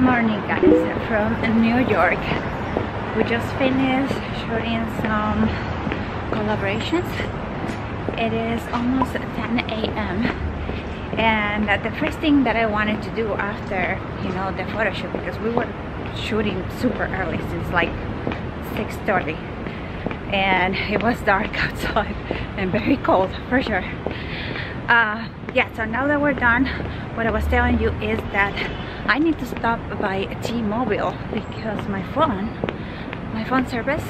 morning guys. From New York. We just finished shooting some collaborations. It is almost 10 a.m and the first thing that I wanted to do after you know the photo shoot because we were shooting super early since like 6:30, and it was dark outside and very cold for sure. Uh, yeah so now that we're done what I was telling you is that I need to stop by T-Mobile because my phone my phone service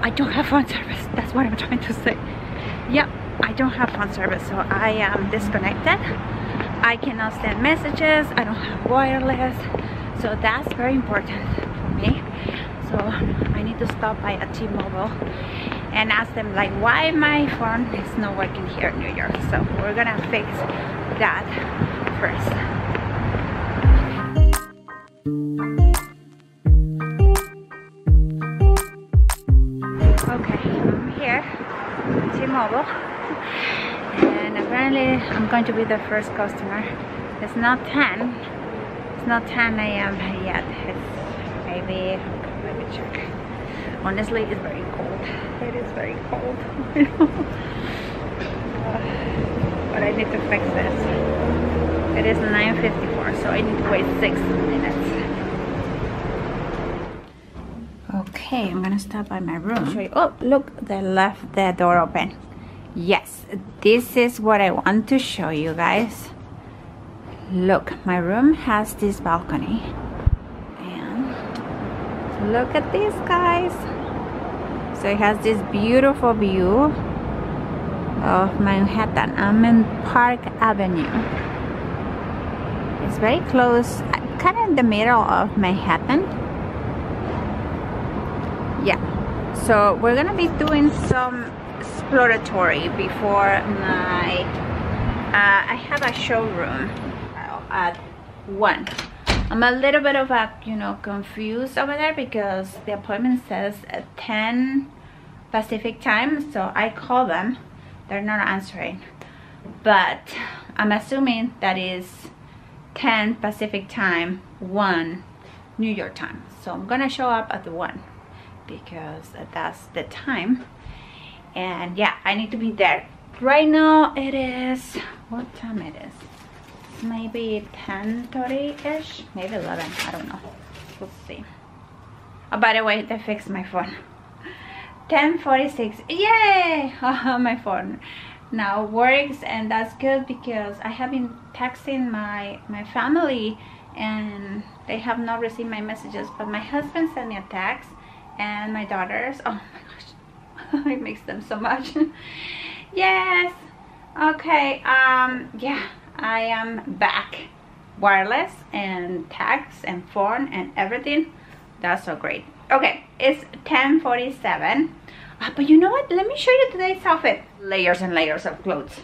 I don't have phone service. That's what I'm trying to say. Yep I don't have phone service so I am disconnected. I cannot send messages. I don't have wireless. So that's very important for me. So I need to stop by a T-Mobile and ask them like why my phone is not working here in New York. So we're gonna fix that first I'm going to be the first customer. It's not 10 it's not 10 a.m. yet. It's maybe let me check. Honestly it's very cold. It is very cold. Uh, but I need to fix this. It is 9.54 so I need to wait six minutes. Okay I'm gonna stop by my room. Oh look they left the door open yes this is what I want to show you guys. Look my room has this balcony. And look at this guys. So it has this beautiful view of Manhattan I'm in Park Avenue. It's very close kind of in the middle of Manhattan. Yeah so we're gonna be doing some exploratory before my uh, I have a showroom at one. I'm a little bit of a you know confused over there because the appointment says at 10 Pacific time so I call them. They're not answering. But I'm assuming that is 10 Pacific time 1 New York time. So I'm gonna show up at the 1 because that's the time and yeah I need to be there. Right now it is what time it is? Maybe 10 30 ish maybe 11 I don't know. We'll see. Oh, by the way they fixed my phone. 1046 yay! My phone now. Works and that's good because I have been texting my my family and they have not received my messages but my husband sent me a text and my daughters oh my I miss them so much. Yes. Okay um yeah I am back. Wireless and text and phone and everything. That's so great. Okay it's 10:47. uh, but you know what? Let me show you today's outfit. Layers and layers of clothes.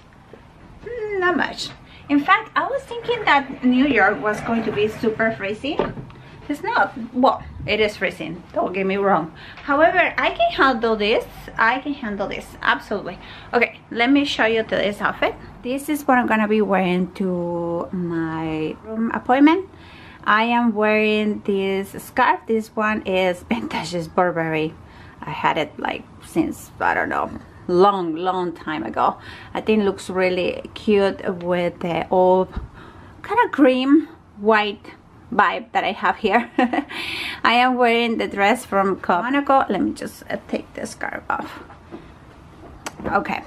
Not much. In fact I was thinking that New York was going to be super freezing it's not well it is freezing don't get me wrong. However i can handle this i can handle this absolutely. Okay let me show you today's outfit. This is what i'm gonna be wearing to my room appointment. I am wearing this scarf. This one is vintage burberry. I had it like since i don't know long long time ago. I think looks really cute with the old kind of cream white vibe that I have here. I am wearing the dress from Club Monaco. Let me just uh, take the scarf off. Okay.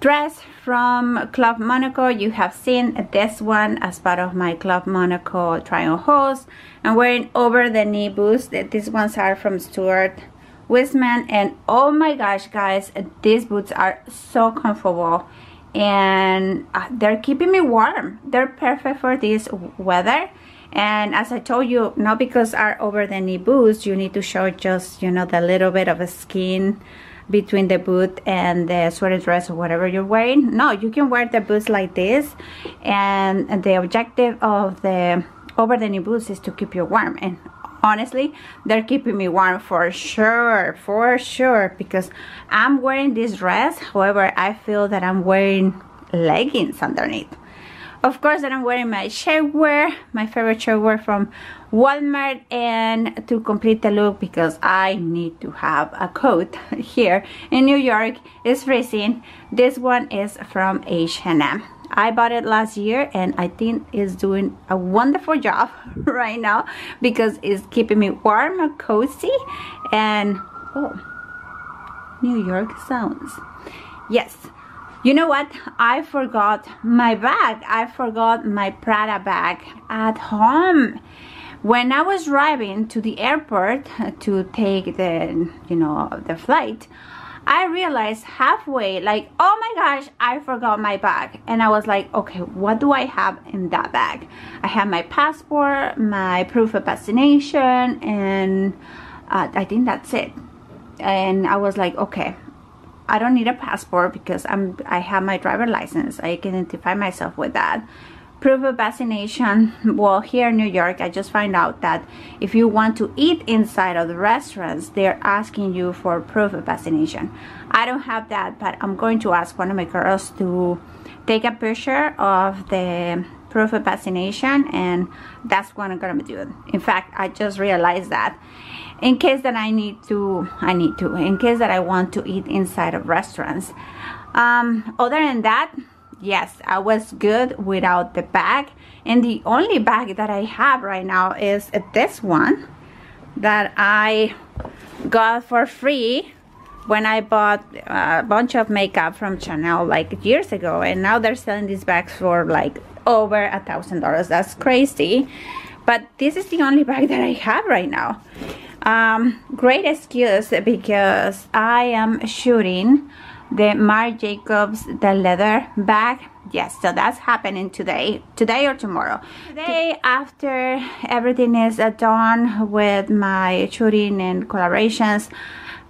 Dress from Club Monaco. You have seen this one as part of my Club Monaco trial hauls. I'm wearing over the knee boots. These ones are from Stuart Weitzman. And oh my gosh, guys, these boots are so comfortable and uh, they're keeping me warm. They're perfect for this weather and as I told you not because are over the knee boots you need to show just you know the little bit of a skin between the boot and the sweater dress or whatever you're wearing. No you can wear the boots like this. And, the objective of the over the knee boots is to keep you warm. And honestly they're keeping me warm for sure for sure because I'm wearing this dress. However I feel that I'm wearing leggings underneath of course that I'm wearing my shapewear my favorite shapewear from Walmart and to complete the look because I need to have a coat here in New York. It's freezing. This one is from H&M I bought it last year and I think it's doing a wonderful job right now because it's keeping me warm and cozy and oh New York sounds. Yes you know what? I forgot my bag. I forgot my Prada bag at home. When I was driving to the airport to take the, you know, the flight, I realized halfway, like, oh my gosh, I forgot my bag. And I was like, okay, what do I have in that bag? I have my passport, my proof of vaccination, and uh, I think that's it. And I was like, okay, I don't need a passport because I'm I have my driver license. I can identify myself with that. Proof of vaccination. Well, here in New York, I just find out that if you want to eat inside of the restaurants, they're asking you for proof of vaccination. I don't have that, but I'm going to ask one of my girls to take a picture of the proof of vaccination and that's what I'm gonna do. In fact, I just realized that in case that I need to, I need to, in case that I want to eat inside of restaurants. Um, other than that, yes, I was good without the bag. And the only bag that I have right now is this one that I got for free when I bought a bunch of makeup from Chanel like years ago and now they're selling these bags for like over a thousand dollars. That's crazy. But this is the only bag that I have right now. Um, great excuse because I am shooting the Marc Jacobs the leather bag. Yes so that's happening today today or tomorrow. Today. After everything is done with my shooting and collaborations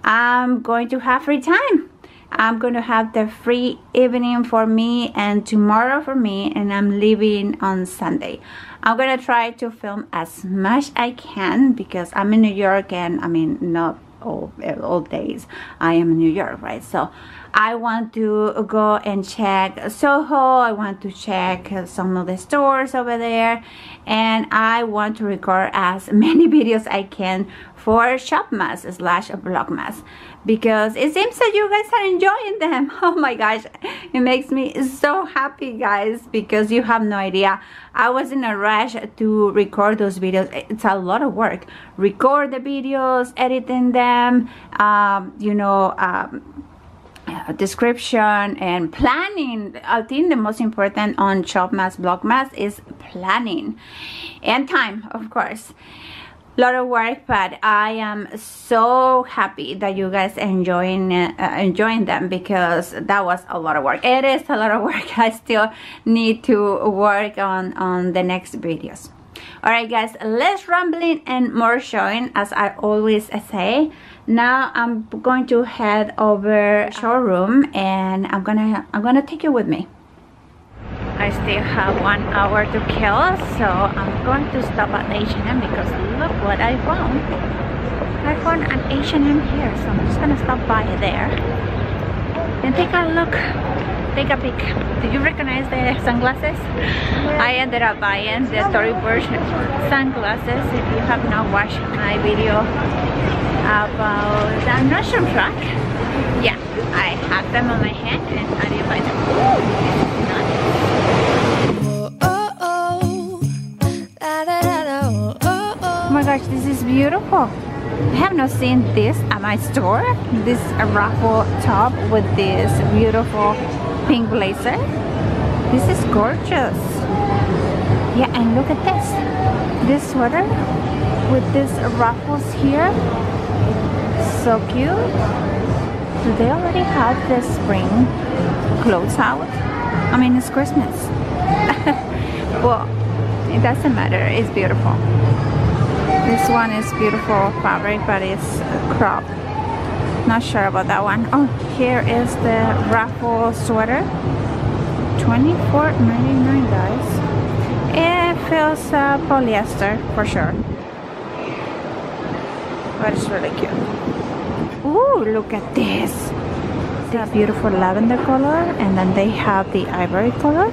I'm going to have free time. I'm going to have the free evening for me and tomorrow for me and I'm leaving on Sunday. I'm going to try to film as much I can because I'm in New York and I mean not all, all days I am in New York right? So I want to go and check Soho. I want to check some of the stores over there. And I want to record as many videos I can for Shopmas slash Vlogmas because it seems that you guys are enjoying them. Oh my gosh, it makes me so happy guys because you have no idea. I was in a rush to record those videos. It's a lot of work. Record the videos, editing them, um, you know, um, description and planning i think the most important on shopmas vlogmas is planning and time of course lot of work but i am so happy that you guys enjoying uh, enjoying them because that was a lot of work. It is a lot of work. I still need to work on on the next videos. Alright guys less rambling and more showing as i always say. Now i'm going to head over showroom. and i'm gonna i'm gonna take you with me I still have one hour to kill so I'm going to stop at H&M because look what I found. I found an H&M here so I'm just gonna stop by there. And take a look. Take a peek. Do you recognize the sunglasses? I ended up buying the Tory Burch sunglasses if you have not watched my video about the Russian truck. Yeah I have them on my hand and I didn't buy them. Ooh, gosh, this is beautiful. I have not seen this at my store. This ruffle top with this beautiful pink blazer. This is gorgeous. Yeah, and look at this. This sweater with these ruffles here. So cute. Do they already have the spring clothes out? I mean, it's Christmas. well, it doesn't matter. It's beautiful. This one is beautiful fabric, but it's crop. Not sure about that one. Oh, here is the raffle sweater. $24.99, guys. It feels uh, polyester for sure. But it's really cute. Ooh, look at this. A beautiful lavender color, and then they have the ivory color.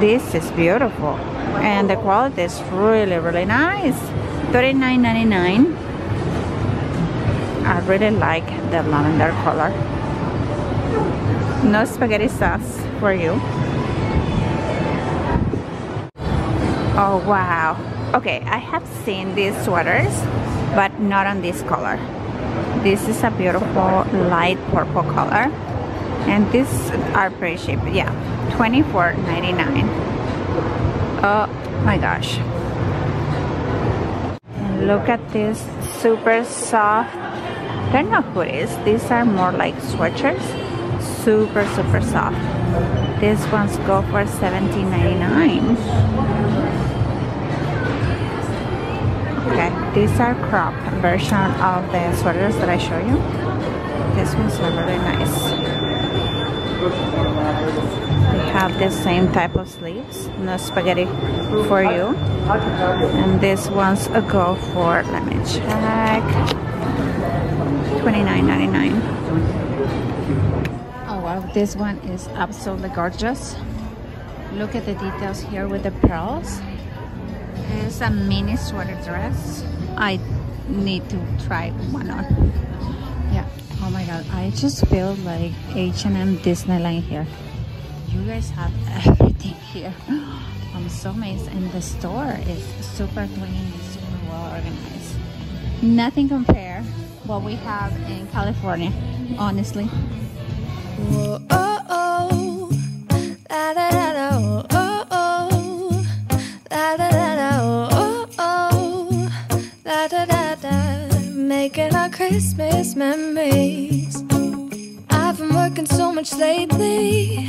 This is beautiful. And the quality is really, really nice. $39.99. I really like the lavender color. No spaghetti sauce for you. Oh wow. Okay, I have seen these sweaters, but not on this color. This is a beautiful light purple color. And these are pretty cheap. Yeah, $24.99. Oh my gosh. Look at this super soft. They're not hoodies. These are more like sweatshirts. Super, super soft. These ones go for $17.99. Okay, these are crop version of the sweaters that I show you. This one's are really nice. They have the same type of sleeves, no spaghetti for you. And these ones a go for, let me check, $29.99. Oh wow, this one is absolutely gorgeous. Look at the details here with the pearls. It's a mini sweater dress. I need to try one on. Yeah. Oh my god, I just feel like H&M Disneyland here. You guys have everything here. I'm so amazed and the store is super clean, and super well organized. Nothing compare what we have in California, honestly. Making our Christmas memories. I've been working so much lately,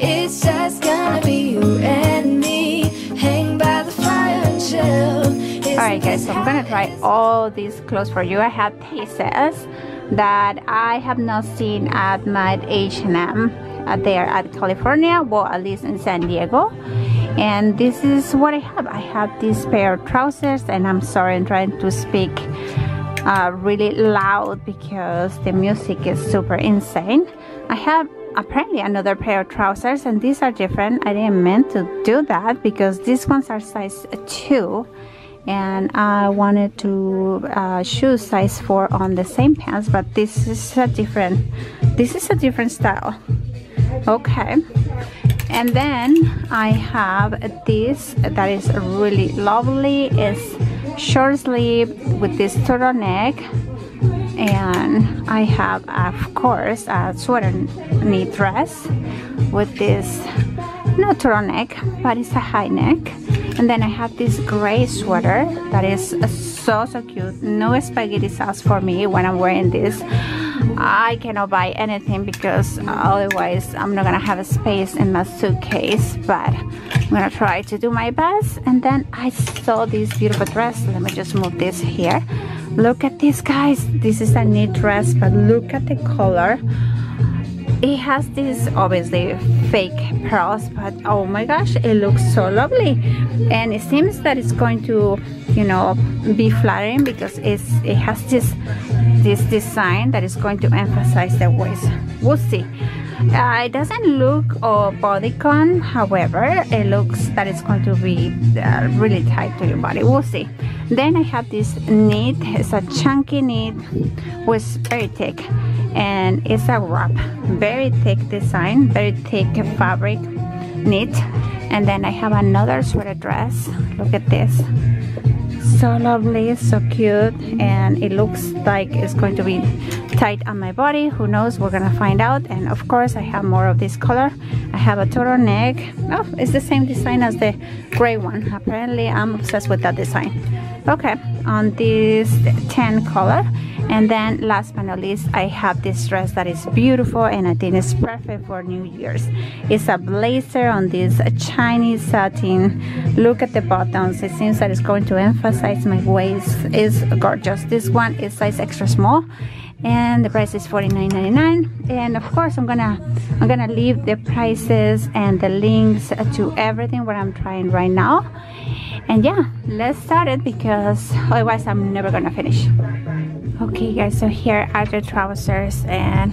it's just gonna be you and me. Hang by the fire and chill. Alright guys, so I'm gonna try all these clothes for you. I have pieces that I have not seen at my H&M uh, there at California, well at least in San Diego. And this is what I have. I have this pair of trousers and I'm sorry I'm trying to speak uh, really loud because the music is super insane. I have apparently another pair of trousers and these are different. I didn't mean to do that because these ones are size 2 and I wanted to uh, choose size 4 on the same pants but this is a different this is a different style. Okay. And then I have this that is really lovely. It's short sleeve with this turtleneck and I have of course a sweater knit dress with this no turtleneck but it's a high neck. And then I have this gray sweater that is so so cute. No spaghetti sauce for me when I'm wearing this. I cannot buy anything because otherwise I'm not gonna have a space in my suitcase but I'm gonna try to do my best. And then I saw this beautiful dress. Let me just move this here look at this guys. This is a knit dress but look at the color. It has this obviously fake pearls but oh my gosh it looks so lovely. And it seems that it's going to you know be flattering because it's it has this this design that is going to emphasize the waist. We'll see uh, it doesn't look a bodycon however it looks that it's going to be uh, really tight to your body. We'll see. Then I have this knit. It's a chunky knit with very thick and it's a wrap. Very thick design very thick fabric knit. And then I have another sweater dress. Look at this. So lovely so cute and it looks like it's going to be tight on my body. Who knows? We're gonna find out. And of course I have more of this color. I have a turtleneck oh it's the same design as the gray one. Apparently I'm obsessed with that design. Okay on this tan color. And then last but not least I have this dress that is beautiful and I think it's perfect for New Year's. It's a blazer on this Chinese satin. Look at the buttons it seems that it's going to emphasize my waist. Is gorgeous. This one is size extra small and the price is $49.99 and of course I'm gonna I'm gonna leave the prices and the links to everything what I'm trying right now. And yeah let's start it because otherwise I'm never gonna finish. Okay guys so here are the trousers. And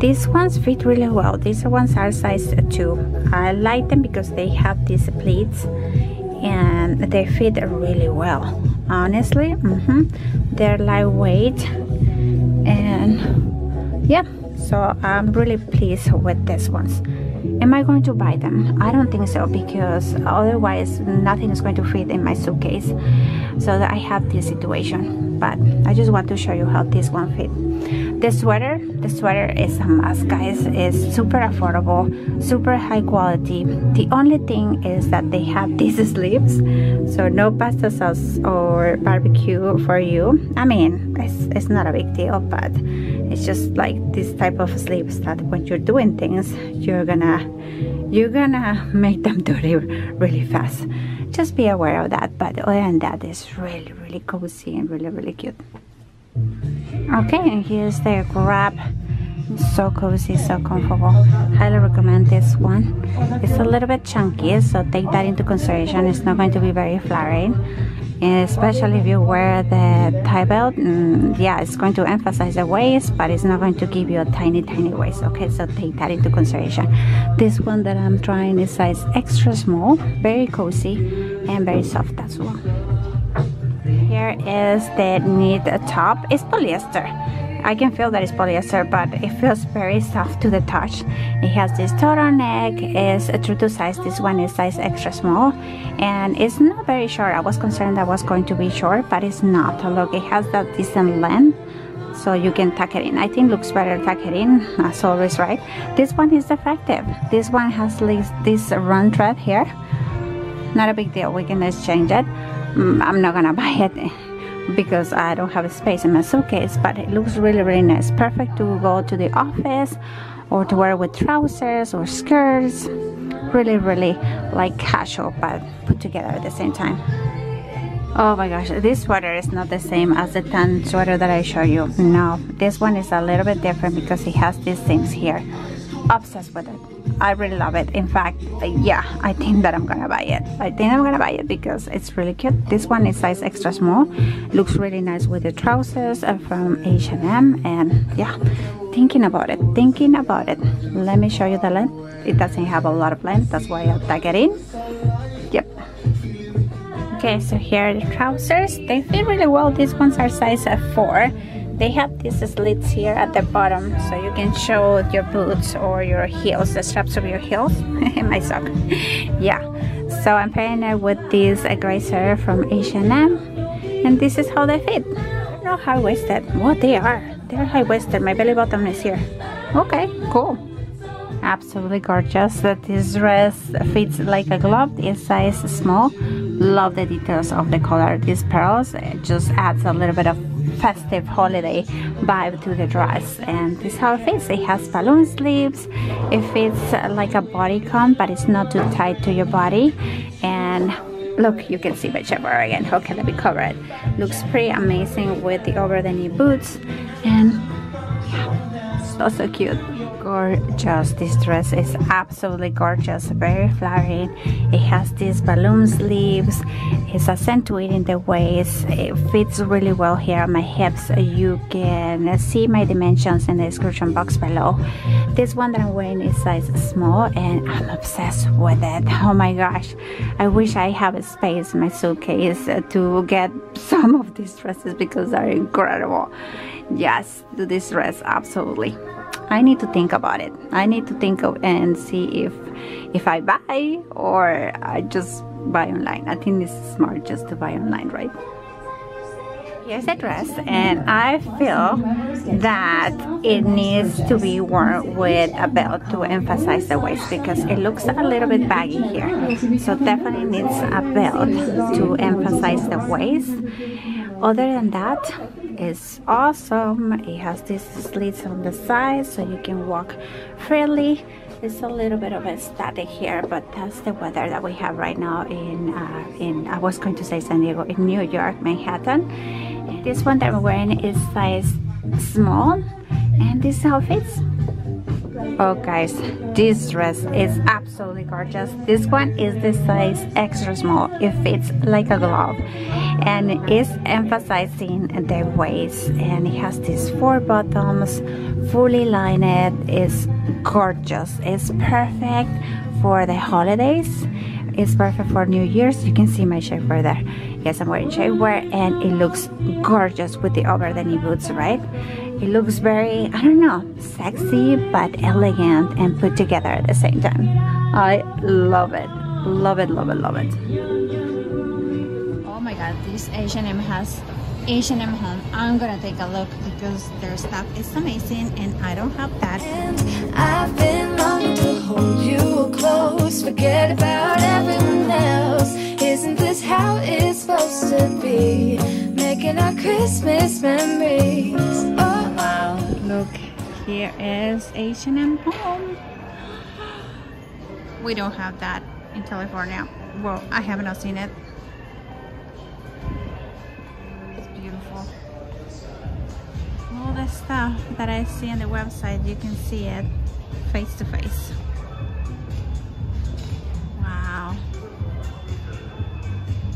these ones fit really well. These ones are size 2 I like them because they have these pleats and they fit really well. Honestly mm -hmm. they're lightweight and yeah. So I'm really pleased with these ones. Am I going to buy them? I don't think so because otherwise nothing is going to fit in my suitcase so that I have this situation. But I just want to show you how this one fit. The sweater the sweater is a must guys. It's super affordable super high quality. The only thing is that they have these sleeves so no pasta sauce or barbecue for you. I mean it's, it's not a big deal but it's just like this type of sleeves that when you're doing things you're gonna you're gonna make them dirty really fast. Just be aware of that. But other than that it's really really cozy and really really cute. Okay and here's the grab so cozy so comfortable. Highly recommend this one. It's a little bit chunky so take that into consideration. It's not going to be very flattering especially if you wear the tie belt mm, yeah it's going to emphasize the waist but it's not going to give you a tiny tiny waist okay? So take that into consideration. This one that i'm trying is size extra small very cozy and very soft as well. Here is the knit top. It's polyester I can feel that it's polyester but it feels very soft to the touch. It has this turtleneck it's a true to size this one is size extra small and it's not very short. I was concerned that was going to be short but it's not. Look it has that decent length so you can tuck it in. I think looks better tuck it in as always right? This one is effective this one has this run thread here. Not a big deal we can exchange it. Mm, I'm not gonna buy it because I don't have a space in my suitcase but it looks really really nice. Perfect to go to the office or to wear with trousers or skirts. Really really like casual but put together at the same time. Oh my gosh this sweater is not the same as the tan sweater that I show you. No this one is a little bit different because it has these things here obsessed with it. I really love it. In fact yeah I think that I'm gonna buy it. I think I'm gonna buy it because it's really cute. This one is size extra small. Looks really nice with the trousers uh, from H&M and yeah thinking about it thinking about it. Let me show you the length. It doesn't have a lot of length that's why I'll tag it in. Yep. Okay so here are the trousers. They fit really well. These ones are size 4 they have these slits here at the bottom so you can show your boots or your heels the straps of your heels. My sock. Yeah. So i'm pairing it with this grazer from H&M and this is how they fit. Not high-waisted. What they are. They're high-waisted. My belly button is here. Okay cool. Absolutely gorgeous. That this dress fits like a glove. It's size small. Love the details of the color. These pearls it just adds a little bit of festive holiday vibe to the dress. And this is how it fits. It has balloon sleeves. It fits like a bodycon but it's not too tight to your body. And look you can see my chaper again. Okay let me cover it looks pretty amazing with the over the knee boots. And yeah so so cute gorgeous. This dress is absolutely gorgeous very flattering it has these balloon sleeves. It's accentuating the waist. It fits really well here. On my hips you can see my dimensions in the description box below. This one that i'm wearing is size small and i'm obsessed with it. Oh my gosh. I wish i have a space in my suitcase to get some of these dresses because they're incredible. Yes this dress absolutely I need to think about it. I need to think of and see if if I buy or I just buy online. I think it's smart just to buy online, right? Here's a dress and I feel that it needs to be worn with a belt to emphasize the waist because it looks a little bit baggy here. So definitely needs a belt to emphasize the waist. Other than that, it's awesome. It has these slits on the side so you can walk freely it's a little bit of a static here but that's the weather that we have right now in uh, in I was going to say San Diego in New York Manhattan this one that I'm wearing is size small and this outfits oh guys this dress is absolutely gorgeous. This one is the size extra small. It fits like a glove. And it's emphasizing the waist. And it has these four bottoms, fully lined. It's gorgeous. It's perfect for the holidays. It's perfect for New Year's. You can see my shapewear there. Yes I'm wearing shapewear and it looks gorgeous with the over the knee boots right it looks very I don't know sexy but elegant and put together at the same time. I love it. Love it love it love it. Oh my god this H&M has H&M home. I'm gonna take a look because their stuff is amazing and I don't have that. And I've been longing to hold you close. Forget about everyone else. Isn't this how it's supposed to be? Making our Christmas memories. Oh wow look here is H&M home we don't have that in California well I have not seen it It's beautiful. All the stuff that I see on the website, you can see it face to face. Wow.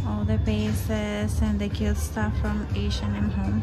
All the bases and the cute stuff from H&M Home.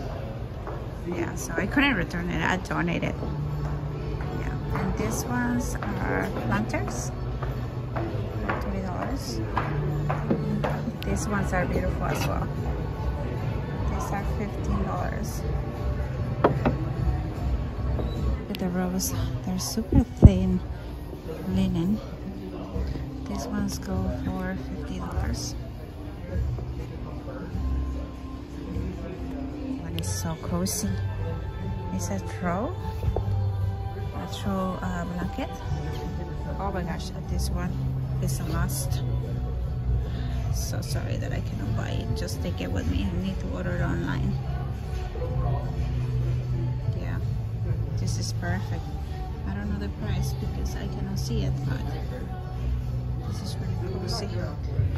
Yeah, so I couldn't return it. I donated. Yeah, and these ones are planters. $20. These ones are beautiful as well these are $15. Look at the rose. They're super thin linen. These ones go for $50. But so cozy. It's a throw. A throw uh, blanket. Oh my gosh, this one is a must. So sorry that I cannot buy it. Just take it with me. I need to order it online. Yeah this is perfect. I don't know the price because I cannot see it but this is really cozy.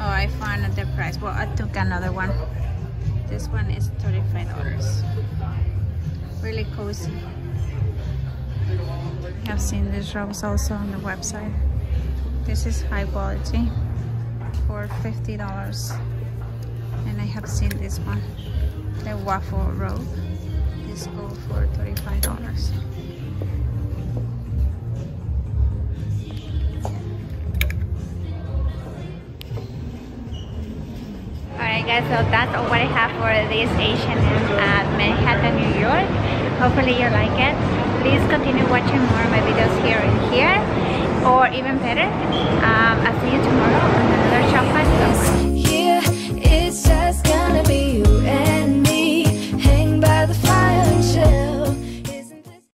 Oh I found the price. Well I took another one this one is $35 really cozy. I've seen these robes also on the website. This is high quality for $50 and I have seen this one. The waffle robe this go for $35 Guys, so that's all what I have for this H&M at Manhattan, New York. Hopefully you like it. Please continue watching more of my videos here and here. Or even better, um, I'll see you tomorrow